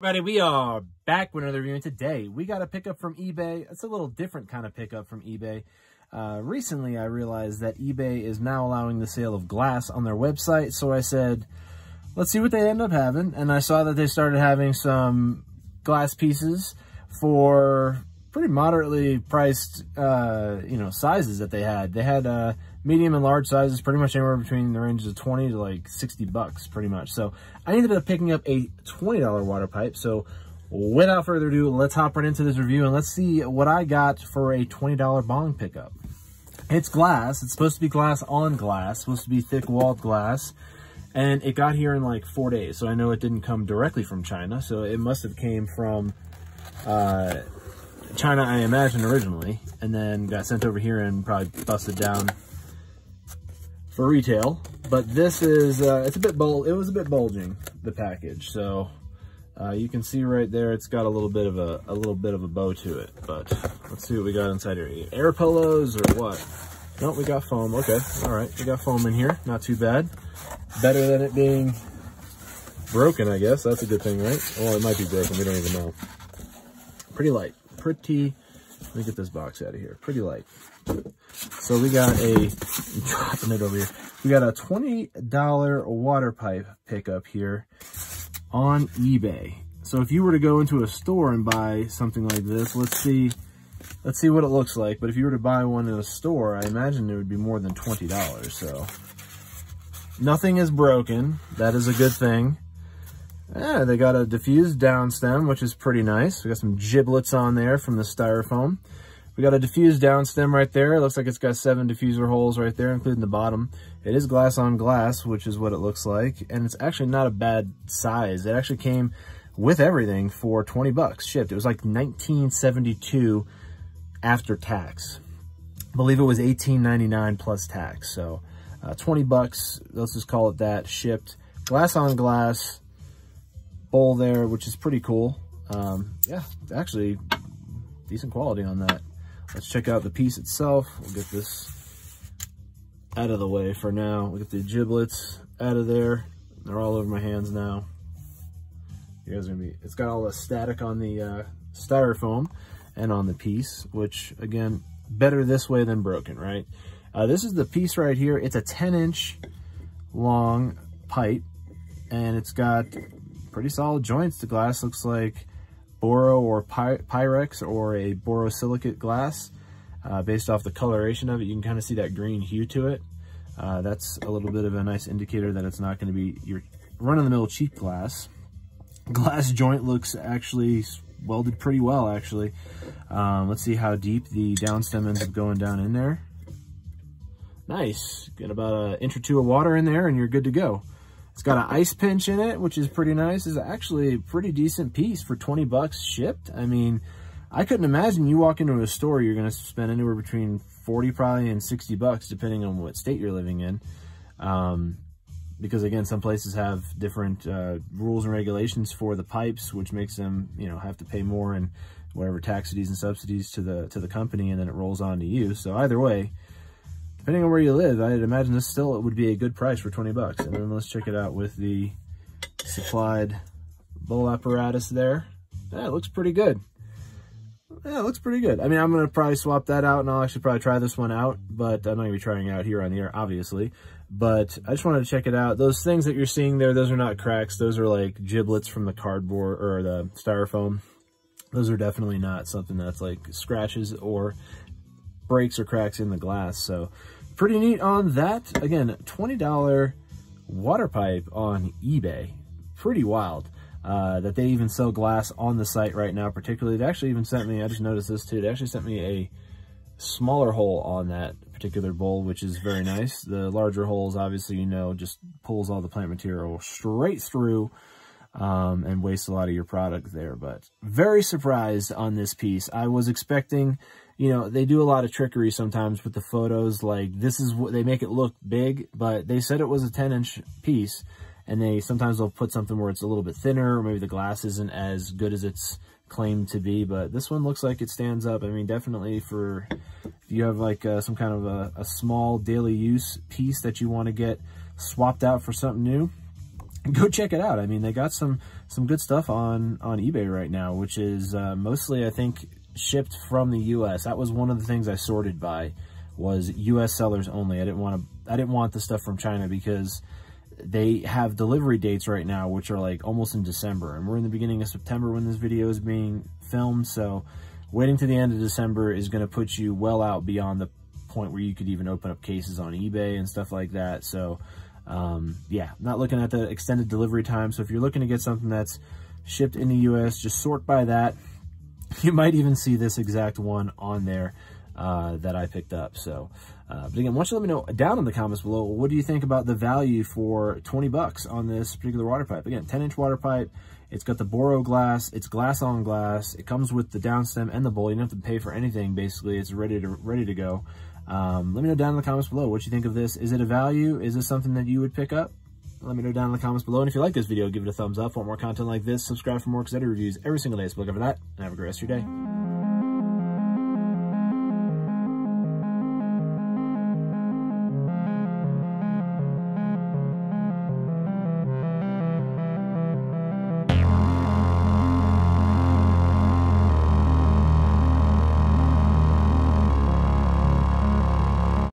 Everybody, we are back with another review, and today we got a pickup from eBay. It's a little different kind of pickup from eBay. Uh, recently, I realized that eBay is now allowing the sale of glass on their website, so I said, let's see what they end up having, and I saw that they started having some glass pieces for pretty moderately priced, uh, you know, sizes that they had. They had uh, medium and large sizes, pretty much anywhere between the ranges of 20 to like 60 bucks, pretty much. So I ended up picking up a $20 water pipe. So without further ado, let's hop right into this review and let's see what I got for a $20 bong pickup. It's glass. It's supposed to be glass on glass, supposed to be thick walled glass. And it got here in like four days. So I know it didn't come directly from China. So it must have came from uh, China, I imagine, originally, and then got sent over here and probably busted down for retail. But this is, uh, it's a bit bold, it was a bit bulging, the package. So uh, you can see right there, it's got a little bit of a, a little bit of a bow to it. But let's see what we got inside here. Air pillows or what? No, we got foam. Okay, all right, we got foam in here. Not too bad. Better than it being broken, I guess. That's a good thing, right? Well, it might be broken. We don't even know. Pretty light pretty, let me get this box out of here, pretty light. So we got a, dropping it over here, we got a $20 water pipe pickup here on eBay. So if you were to go into a store and buy something like this, let's see, let's see what it looks like. But if you were to buy one in a store, I imagine it would be more than $20. So nothing is broken. That is a good thing. Yeah, they got a diffused down stem, which is pretty nice. We got some giblets on there from the styrofoam. We got a diffused down stem right there. It looks like it's got seven diffuser holes right there, including the bottom. It is glass on glass, which is what it looks like. And it's actually not a bad size. It actually came with everything for 20 bucks shipped. It was like 1972 after tax. I believe it was 18.99 plus tax. So uh, 20 bucks, let's just call it that, shipped. Glass on glass, bowl there, which is pretty cool. Um, yeah, actually decent quality on that. Let's check out the piece itself. We'll get this out of the way for now. We'll get the giblets out of there. They're all over my hands now. You guys are gonna be, it's got all the static on the uh, styrofoam and on the piece, which again, better this way than broken, right? Uh, this is the piece right here. It's a 10 inch long pipe and it's got pretty solid joints. The glass looks like Boro or Py Pyrex or a borosilicate glass. Uh, based off the coloration of it, you can kind of see that green hue to it. Uh, that's a little bit of a nice indicator that it's not going to be your run-of-the-mill cheap glass. Glass joint looks actually welded pretty well, actually. Um, let's see how deep the downstem ends up going down in there. Nice. Get about an inch or two of water in there and you're good to go. It's got an ice pinch in it, which is pretty nice. It's actually a pretty decent piece for 20 bucks shipped. I mean, I couldn't imagine you walk into a store, you're going to spend anywhere between 40 probably and 60 bucks, depending on what state you're living in. Um, because again, some places have different uh, rules and regulations for the pipes, which makes them, you know, have to pay more and whatever taxes and subsidies to the to the company, and then it rolls on to you. So either way, depending on where you live, I'd imagine this still would be a good price for 20 bucks. And then let's check it out with the supplied bowl apparatus there. Yeah, looks pretty good. Yeah, it looks pretty good. I mean, I'm going to probably swap that out, and I'll actually probably try this one out, but I'm not going to be trying out here on the air, obviously. But I just wanted to check it out. Those things that you're seeing there, those are not cracks. Those are like giblets from the cardboard or the styrofoam. Those are definitely not something that's like scratches or breaks or cracks in the glass. So pretty neat on that. Again, $20 water pipe on eBay. Pretty wild. Uh, that they even sell glass on the site right now, particularly. They actually even sent me, I just noticed this too, they actually sent me a smaller hole on that particular bowl, which is very nice. The larger holes, obviously, you know, just pulls all the plant material straight through um, and wastes a lot of your product there. But very surprised on this piece. I was expecting you know, they do a lot of trickery sometimes with the photos. Like this is what they make it look big, but they said it was a 10 inch piece and they sometimes they'll put something where it's a little bit thinner or maybe the glass isn't as good as it's claimed to be, but this one looks like it stands up. I mean, definitely for if you have like uh, some kind of a, a small daily use piece that you want to get swapped out for something new, go check it out. I mean, they got some some good stuff on on eBay right now, which is uh, mostly I think shipped from the U.S. That was one of the things I sorted by was U.S. sellers only. I didn't want to I didn't want the stuff from China because they have delivery dates right now, which are like almost in December, and we're in the beginning of September when this video is being filmed. So waiting to the end of December is going to put you well out beyond the point where you could even open up cases on eBay and stuff like that. So um, yeah, not looking at the extended delivery time. So if you're looking to get something that's shipped in the US, just sort by that. You might even see this exact one on there uh, that I picked up. So, uh, but again, why don't you let me know down in the comments below, what do you think about the value for 20 bucks on this particular water pipe? Again, 10 inch water pipe. It's got the Boro glass. It's glass on glass. It comes with the downstem and the bowl. You don't have to pay for anything. Basically, it's ready to ready to go. Um, let me know down in the comments below what you think of this. Is it a value? Is this something that you would pick up? Let me know down in the comments below. And if you like this video, give it a thumbs up. Want more content like this, subscribe for more Exeter reviews every single day. So look over that and have a great rest of your day.